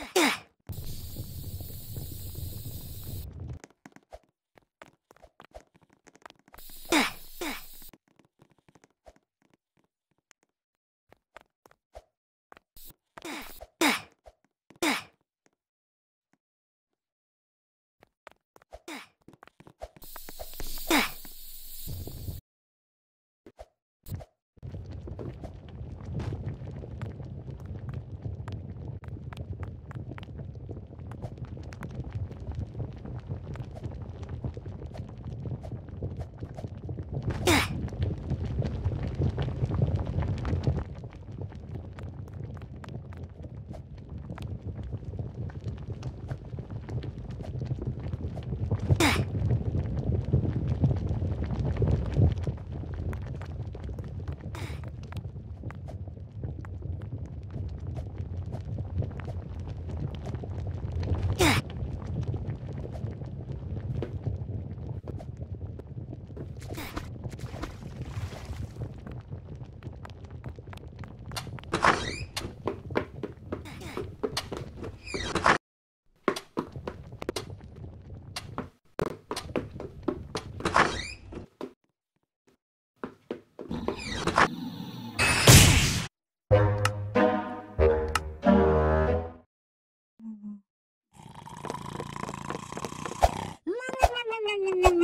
Ugh. Mm-hmm.